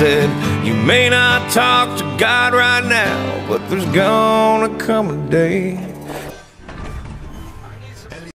said, You may not talk to God right now, but there's gonna come a day.